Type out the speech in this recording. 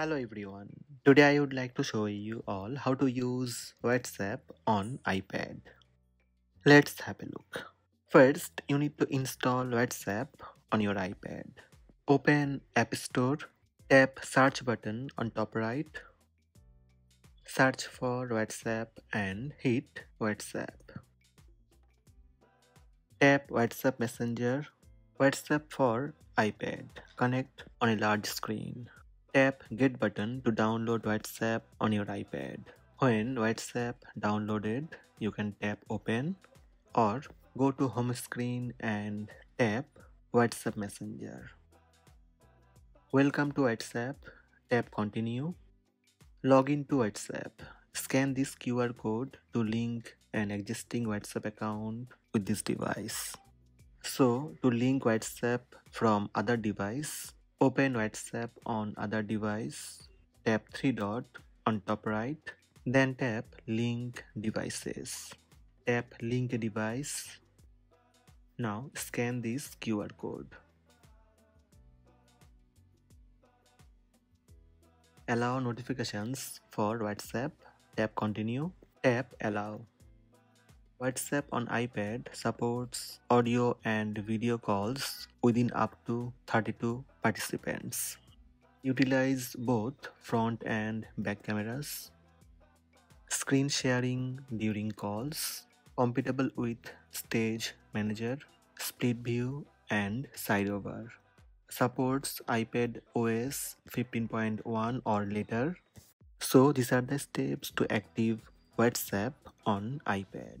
Hello everyone. Today I would like to show you all how to use WhatsApp on iPad. Let's have a look. First, you need to install WhatsApp on your iPad. Open App Store, tap search button on top right. Search for WhatsApp and hit WhatsApp. Tap WhatsApp Messenger, WhatsApp for iPad. Connect on a large screen. Tap Get button to download WhatsApp on your iPad. When WhatsApp downloaded, you can tap Open or go to home screen and tap WhatsApp Messenger. Welcome to WhatsApp. Tap Continue. Log in to WhatsApp. Scan this QR code to link an existing WhatsApp account with this device. So, to link WhatsApp from other device, Open WhatsApp on other device, tap 3 dot on top right, then tap link devices. Tap link device. Now scan this QR code. Allow notifications for WhatsApp. Tap continue. Tap allow. WhatsApp on iPad supports audio and video calls within up to 32 participants. Utilize both front and back cameras. Screen sharing during calls. Compatible with Stage Manager, Split View and Slide Over. Supports iPad OS 15.1 or later. So these are the steps to active WhatsApp on iPad.